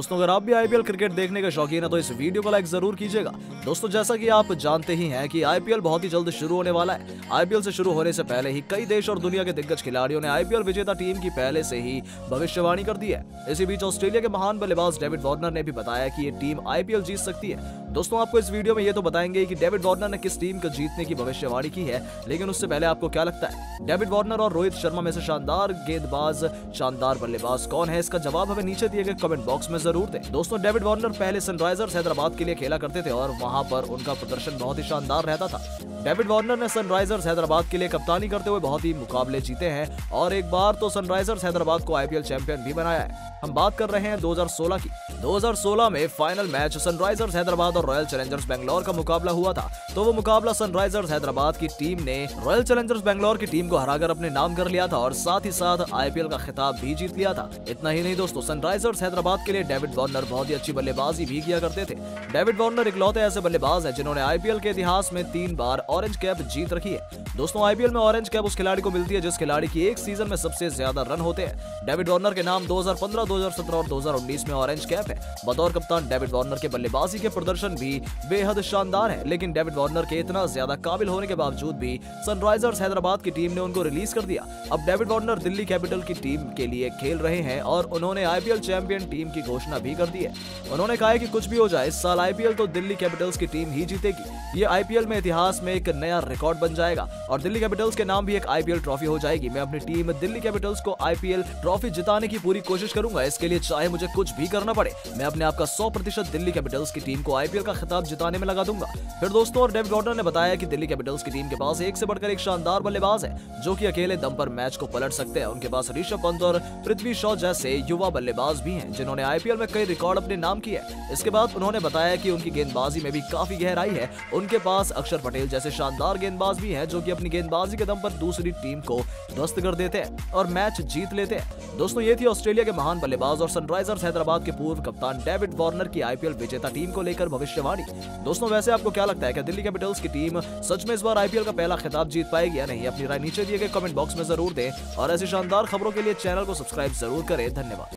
दोस्तों, अगर आप भी आईपीएल क्रिकेट देखने का शौकीन है तो इस वीडियो को लाइक ज़रूर कीजिएगा। दोस्तों, जैसा कि आप जानते ही हैं कि आईपीएल बहुत ही जल्द शुरू होने वाला है। आईपीएल से शुरू होने से पहले ही कई देश और दुनिया के दिग्गज खिलाड़ियों ने आईपीएल विजेता टीम की पहले से ही भविष्यवाणी कर दी है। इसी बीच ऑस्ट्रेलिया के महान बल्लेबाज डेविड वार्नर ने भी बताया की ये टीम आईपीएल जीत सकती है। दोस्तों, आपको इस वीडियो में ये तो बताएँगे कि डेविड वार्नर ने किस टीम को जीतने की भविष्यवाणी की है, लेकिन उससे पहले आपको क्या लगता है? डेविड वार्नर और रोहित शर्मा में से शानदार गेंदबाज, शानदार बल्लेबाज कौन है? इसका जवाब हमें नीचे दिए गए कमेंट बॉक्स में ज़रूर दें। दोस्तों, डेविड वार्नर पहले सनराइजर्स हैदराबाद के लिए खेला करते थे और वहाँ पर उनका प्रदर्शन बहुत ही शानदार रहता था। डेविड वार्नर ने सनराइजर्स हैदराबाद के लिए कप्तानी करते हुए बहुत ही मुकाबले जीते हैं और एक बार तो सनराइजर्स हैदराबाद को आईपीएल चैंपियन भी बनाया है। हम बात कर रहे हैं 2016 की। 2016 में फाइनल मैच सनराइजर्स हैदराबाद और रॉयल चैलेंजर्स बेंगलोर का मुकाबला हुआ था। तो वो मुकाबला सनराइजर्स हैदराबाद की टीम ने रॉयल चैलेंजर्स बैंगलोर की टीम को हराकर अपने नाम कर लिया था और साथ ही साथ आईपीएल का खिताब भी जीत लिया था। इतना ही नहीं दोस्तों सनराइजर्स हैदराबाद के लिए डेविड वार्नर बहुत ही अच्छी बल्लेबाजी भी किया करते थे। डेविड वार्नर इकलौते ऐसे बल्लेबाज है जिन्होंने आईपीएल के इतिहास में तीन बार ऑरेंज कैप जीत रखी है। दोस्तों आईपीएल में ऑरेंज कैप उस खिलाड़ी को मिलती है जिस खिलाड़ी की एक सीज़न में सबसे ज़्यादा रन होते हैं। डेविड वार्नर के नाम 2015, 2017 और 2019 में ऑरेंज कैप है। बतौर कप्तान डेविड वार्नर के बल्लेबाजी के प्रदर्शन भी बेहद शानदार है। लेकिन डेविड वार्नर के इतना ज़्यादा काबिल होने के बावजूद भी सनराइजर्स हैदराबाद की टीम ने उनको रिलीज़ कर दिया। अब डेविड वार्नर दिल्ली कैपिटल की टीम के लिए खेल रहे हैं और उन्होंने आईपीएल चैंपियन टीम की घोषणा भी कर दी है। उन्होंने कहा कि कुछ भी हो जाए, इस साल आईपीएल तो दिल्ली कैपिटल्स की टीम ही जीतेगी। ये आईपीएल में इतिहास में एक नया रिकॉर्ड बन जाएगा और दिल्ली कैपिटल्स के नाम भी एक आईपीएल ट्रॉफी हो जाएगी। मैं अपनी टीम दिल्ली कैपिटल्स को आईपीएल ट्रॉफी जिताने की पूरी कोशिश करूँगा। इसके लिए चाहे मुझे कुछ भी करना पड़े, मैं अपने आप का सौ दिल्ली कैपिटल्स की टीम को आईपीएल का खिताब जिताने में लगा दूँगा। फिर दोस्तों, और डेविड वार्नर ने बताया कि दिल्ली कैपिटल्स की टीम के पास एक से बढ़कर एक शानदार बल्लेबाज है, जो की अकेले दम पर मैच को पलट सकते हैं। उनके पास ऋषभ पंत और पृथ्वी शॉ जैसे युवा बल्लेबाज भी हैं, जिन्होंने आईपीएल में कई रिकॉर्ड अपने नाम किए इसके बाद उन्होंने बताया कि उनकी गेंदबाजी में भी काफ़ी गहराई है उनके पास अक्षर पटेल जैसे शानदार गेंदबाज भी हैं जो कि अपनी गेंदबाजी के दम पर दूसरी टीम को ध्वस्त कर देते हैं और मैच जीत लेते हैं। दोस्तों, ये थी ऑस्ट्रेलिया के महान बल्लेबाज और सनराइजर्स हैदराबाद के पूर्व कप्तान डेविड वार्नर की आईपीएल विजेता टीम को लेकर भविष्यवाणी। दोस्तों, वैसे आपको क्या लगता है कि दिल्ली कैपिटल्स की टीम सच में इस बार आईपीएल का पहला खिताब जीत पाएगी या नहीं? अपनी राय नीचे दिए गए कमेंट बॉक्स में ज़रूर दें और ऐसी शानदार खबरों के लिए चैनल को सब्सक्राइब ज़रूर करें। धन्यवाद।